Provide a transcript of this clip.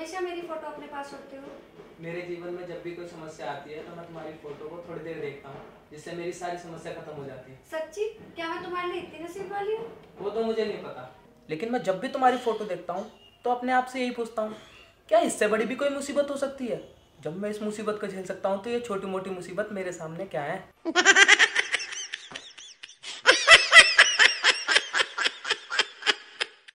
हमेशा मेरी फ़ोटो अपने पास रखते हो? मेरे जीवन में जब भी कोई समस्या आती है तो मैं तुम्हारी फ़ोटो को थोड़ी देर देखता हूँ जिससे मेरी सारी समस्या खत्म हो जाती है। सच्ची? क्या मैं तुम्हारे लिए इतनी नसीब वाली हूँ? वो तो मुझे नहीं पता लेकिन मैं जब भी तुम्हारी फ़ोटो देखता हूँ तो अपने आप से यही पूछता हूँ क्या इससे बड़ी भी कोई मुसीबत हो सकती है? जब मैं इस मुसीबत को झेल सकता हूँ तो ये छोटी मोटी मुसीबत मेरे सामने क्या है?